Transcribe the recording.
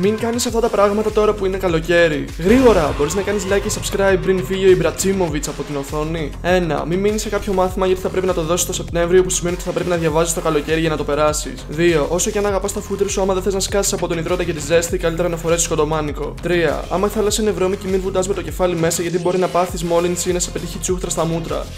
Μην κάνεις αυτά τα πράγματα τώρα που είναι καλοκαίρι. Γρήγορα, μπορείς να κάνεις like και subscribe πριν φύγει ο Ιμπρατσίμοβιτς από την οθόνη. 1. Μην μείνεις σε κάποιο μάθημα γιατί θα πρέπει να το δώσεις το Σεπτέμβριο που σημαίνει ότι θα πρέπει να διαβάζεις το καλοκαίρι για να το περάσεις. 2. Όσο και αν αγαπάς τα φούτερ σου, άμα δεν θες να σκάσεις από τον υδρότα και τη ζέστη, καλύτερα να φορέσεις κοντομάνικο. 3. Άμα θέλει είναι βρώμη και μην βουτάς με το κεφάλι μέσα γιατί μπορεί να πάθεις μόλυνση ή να σε πετύχει τσούχτρα στα μούτρα.